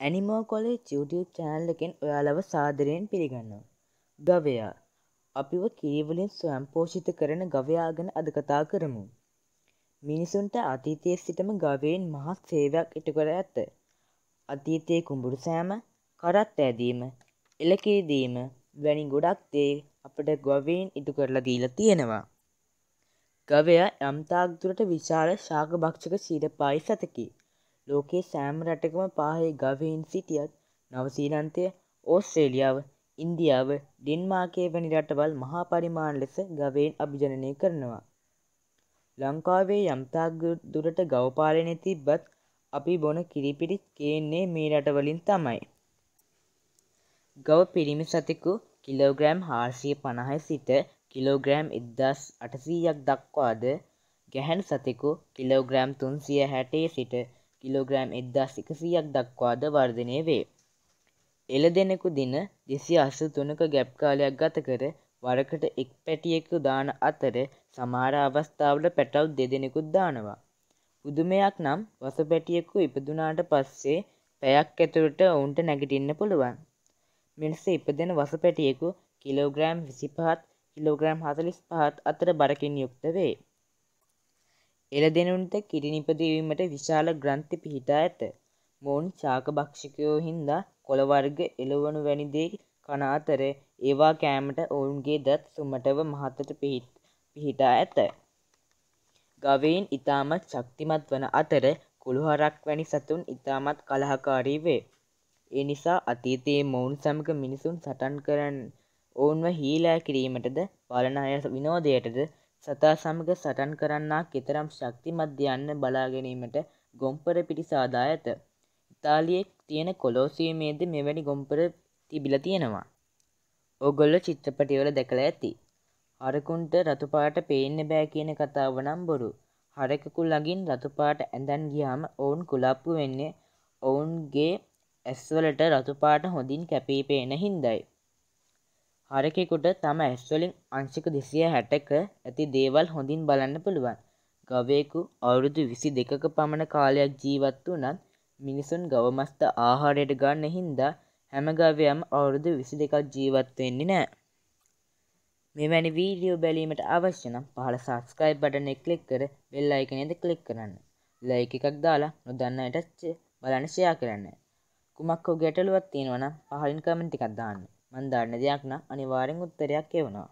ඇනිමෝ කොලේ YouTube චෑනල් එකෙන් ඔයාලව සාදරයෙන් පිළිගන්නවා. ගවයා අපිව කිරිවලින් ස්වයම්පෝෂිත කරන ගවයා ගැන අද කතා කරමු. මිනිසුන්ට අතීතයේ සිටම ගවයින් මහත් සේවයක් ඉටුකර ඇත. අතීතයේ කුඹුරු සෑම, කරත් ඇදීම, එළකිරි දීම වැනි ගොඩක් දේ අපට ගවයින් ඉටු කරලා දීලා තියෙනවා. ගවයා යම් තාක් දුරට විශාල ශාක භක්ෂක ක්ෂීරපායි සතෙකි. ලෝකයේ සෑම රටකම පාහේ ගවයින් සිටියත් නවසීලන්තය, ඕස්ට්‍රේලියාව, ඉන්දියාව, ඩෙන්මාර්කය වැනි රටවල් මහා පරිමාණ ලෙස ගවයින් අභිජනනය කරනවා. ලංකාවේ යම් තාක් දුරට ගව පාලනය තිබ්බත් අපි බොන කිරිපිටි ගේන්නේ මේ රටවලින් තමයි. ගව පිරිමි සතෙකු කිලෝග්‍රෑම් හාරසිය පණහයි සිට කිලෝග්‍රෑම් එක්දස් අටසීයක් දක්වාද ගැහැණු සතෙකු කිලෝග්‍රෑම් තුන්සිය හැටේ සිට කිලෝග්‍රෑම් එක්දස් එකසීයක් දක්වාද වර්ධනය වේ. එළදෙනෙකු දින දෙසිය අසූ තුනක ගැබ් කාලයක් ගත කර වරකට එක් පැටියෙකු දාන අතර සමහර අවස්ථාවල පැටව් දෙදෙනෙකුත් දානවා. පුදුමයක් නම් වස පැටියෙකු ඉපදුනාට පස්සේ පැයක් ඇතුළට ඔවුන්ට නැගිටින්න පුළුවන්. මෙලෙස ඉපදෙන වස පැටියෙකු කිලෝග්‍රෑම් විසිපහත් කිලෝග්‍රෑම් හතලිස් පහත් අතර බරකින් යුක්ත වේ. එළදෙනුන්ට කිරි නිපදවීමට විශාල ග්‍රන්ථි පිහිටා ඇත. මොවුන් ශාක භක්ෂකයෝ හින්දා කොළ වර්ග එළවනු වැනි දේ කන අතර ඒවා කෑමට ඔවුන්ගේ දත් සුමටව මහතට පිහිටා ඇත. ගවයින් ඉතාමත් ශක්තිමත් වන අතර කුළුහරක් වැනි සතුන් ඉතාමත් කලහකාරී වේ. ඒ නිසා අතීතයේ මොවුන් සමග මිනිසුන් සටන් කරන්න ඔවුන්ව හීලෑ කිරීමටද බලනය විනෝදයටද සතා සමග සටන් කරන්නා කෙතරම් ශක්තිමත්ද යන්න බලා ගැනීමට ගොම්පර පිටි සාදා ඇත. ඉතාලියේ තියෙන කොලෝසියමේද මෙවැනි ගොම්පර තිබිලා තියෙනවා. ඕගොල්ලෝ චිත්‍රපටිවල දැකලා ඇති. හරකුන්ට රතු පාට පේන්න බෑ කියන කතාව නම් බොරු. හරකෙකු ළඟින් රතු පාට ඇඳන් ගියාම ඔවුන් කුලප්පු වෙන්නේ ඔවුන්ගේ ඇස්වලට රතු පාට හොඳින් කැපී පේන හින්දයි. හරකෙකුට තම ඇස්වලින් අංශක දෙසිය හැටක ඇති දේවල් හොඳින් බලන්න පුළුවන්. ගවයෙකු අවුරුදු විසි දෙකක පමණ කාලයක් ජීවත් වුණත් මිනිසුන් ගවමස්ත ආහාරයට ගන්න හින්දා හැම ගවයම අවුරුදු විසි දෙකක් ජීවත් වෙන්නේ නෑ. මෙවැනි වීඩියෝ බැලීමට අවශ්‍ය නම් පහළ සබස්ක්‍රයිබ් බටන් එක ක්ලික් කර බෙල් අයිකනයද ක්ලික් කරන්න. ලයික් එකක් දාලා නොදන්න අයටත් බලන්න ෂෙයා කරන්න. කුමක් හෝ ගැටලුවක් තියෙනවා නම් පහලින් කමෙන්ට් එකක් දාන්න. මන් දන්න දෙයක් නම් අනිවාර්යෙන් උත්තරයක් එවනවා.